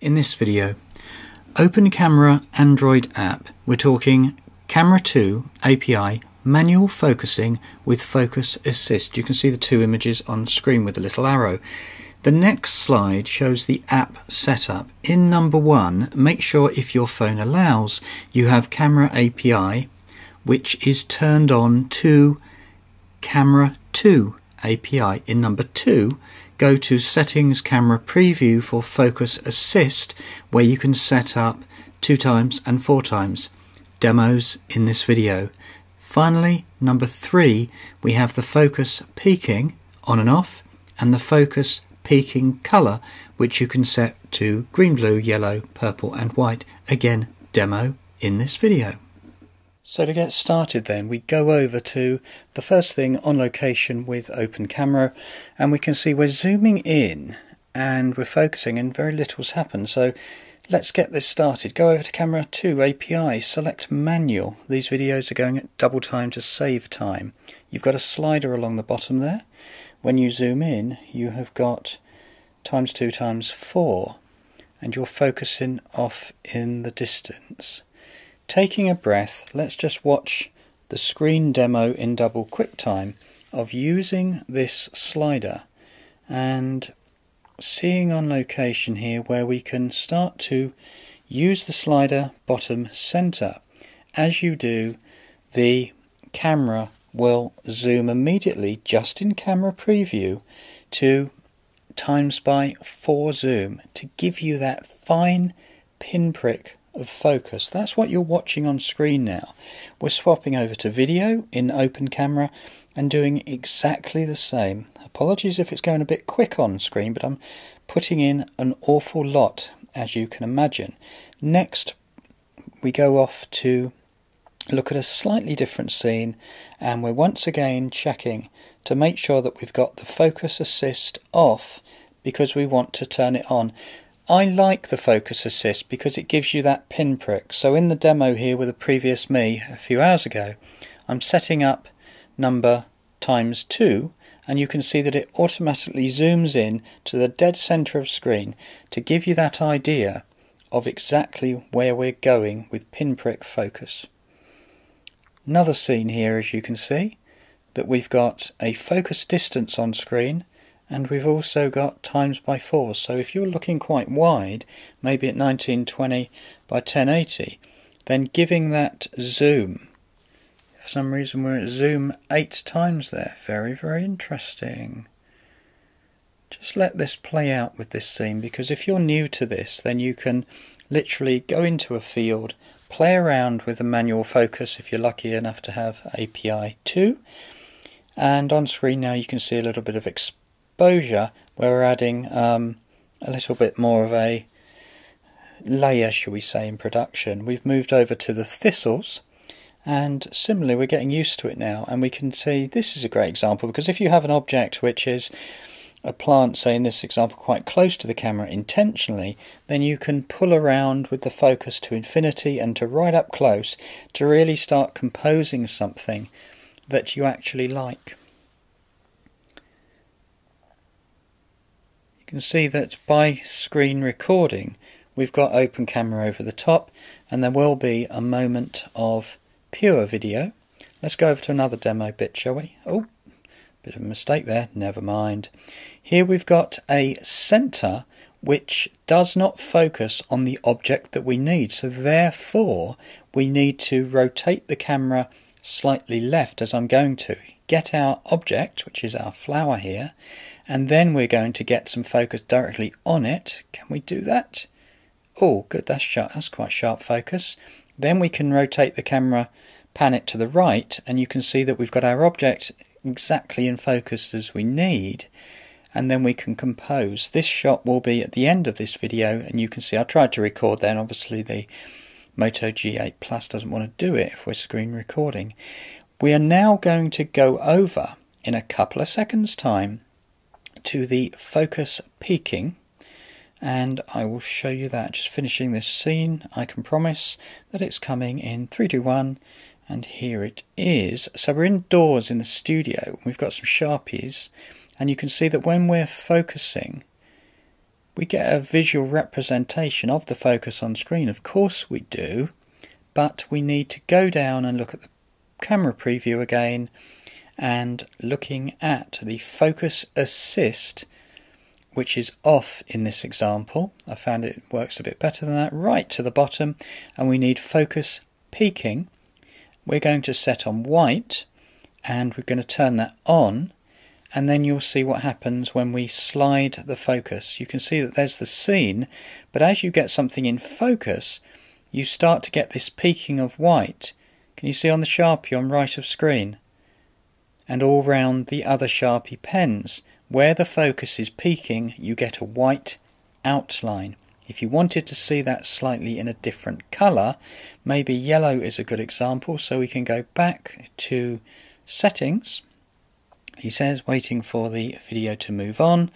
In this video, Open Camera Android app, we're talking Camera 2 API manual focusing with focus assist. You can see the two images on screen with a little arrow. The next slide shows the app setup. In number one, make sure if your phone allows, you have Camera API, which is turned on to Camera 2 API. In number two, go to Settings Camera Preview for Focus Assist, where you can set up two times and four times demos in this video. Finally, number three, we have the focus peaking on and off and the focus peaking color, which you can set to green, blue, yellow, purple and white. Again, demo in this video. So to get started then, we go over to the first thing on location with open camera and we can see we're zooming in and we're focusing and very little's happened. So let's get this started. Go over to camera 2 API, select manual. These videos are going at double time to save time. You've got a slider along the bottom there. When you zoom in, you have got times 2 times 4 and you're focusing off in the distance. Taking a breath, let's just watch the screen demo in double quick time of using this slider and seeing on location here where we can start to use the slider bottom center. As you do, the camera will zoom immediately just in camera preview to times by 4 zoom to give you that fine pinprick of focus. That's what you're watching on screen now. We're swapping over to video in open camera and doing exactly the same. Apologies if it's going a bit quick on screen, but I'm putting in an awful lot, as you can imagine. Next, we go off to look at a slightly different scene, and we're once again checking to make sure that we've got the focus assist off because we want to turn it on. I like the focus assist because it gives you that pinprick. So in the demo here with a previous me a few hours ago, I'm setting up number times 2 and you can see that it automatically zooms in to the dead center of screen to give you that idea of exactly where we're going with pinprick focus. Another scene here as you can see that we've got a focus distance on screen and we've also got times by 4 so if you're looking quite wide maybe at 1920 by 1080 then giving that zoom for some reason we're at zoom 8 times there. Very very interesting. Just let this play out with this scene because if you're new to this then you can literally go into a field play around with the manual focus if you're lucky enough to have API 2 and on screen now you can see a little bit of exposure exposure we're adding um, a little bit more of a layer, shall we say, in production. We've moved over to the thistles and similarly we're getting used to it now and we can see this is a great example because if you have an object which is a plant, say in this example, quite close to the camera intentionally, then you can pull around with the focus to infinity and to right up close to really start composing something that you actually like. Can see that by screen recording we've got open camera over the top and there will be a moment of pure video. Let's go over to another demo bit shall we? Oh, bit of a mistake there, never mind. Here we've got a center which does not focus on the object that we need so therefore we need to rotate the camera slightly left as I'm going to. Get our object, which is our flower here, and then we're going to get some focus directly on it. Can we do that? Oh, good, that's sharp. That's quite sharp focus. Then we can rotate the camera, pan it to the right, and you can see that we've got our object exactly in focus as we need. And then we can compose. This shot will be at the end of this video, and you can see I tried to record then. Obviously, the Moto G8 Plus doesn't want to do it if we're screen recording. We are now going to go over in a couple of seconds' time to the focus peaking and I will show you that just finishing this scene I can promise that it's coming in 3 2 1 and here it is so we're indoors in the studio we've got some sharpies and you can see that when we're focusing we get a visual representation of the focus on screen. Of course we do, but we need to go down and look at the camera preview again and looking at the focus assist which is off in this example. I found it works a bit better than that. Right to the bottom and we need focus peaking. We're going to set on white and we're going to turn that on and then you'll see what happens when we slide the focus. You can see that there's the scene, but as you get something in focus, you start to get this peaking of white. Can you see on the Sharpie on right of screen? And all round the other Sharpie pens. Where the focus is peaking, you get a white outline. If you wanted to see that slightly in a different colour, maybe yellow is a good example, so we can go back to settings he says waiting for the video to move on,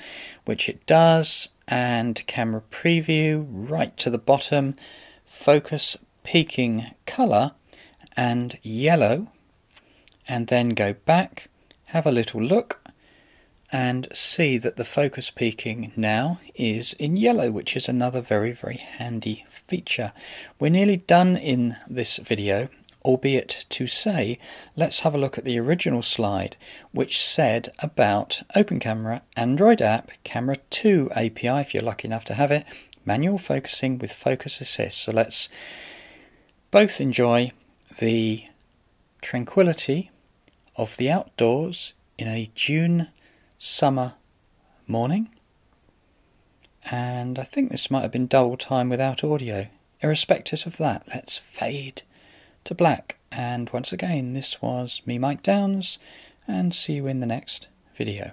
which it does, and camera preview right to the bottom, focus peaking color and yellow, and then go back, have a little look, and see that the focus peaking now is in yellow, which is another very, very handy feature. We're nearly done in this video albeit to say, let's have a look at the original slide, which said about Open Camera Android app Camera 2 API, if you're lucky enough to have it, manual focusing with focus assist. So let's both enjoy the tranquility of the outdoors in a June summer morning. And I think this might have been double time without audio. Irrespective of that, let's fade to black. And once again, this was me, Mike Downes, and see you in the next video.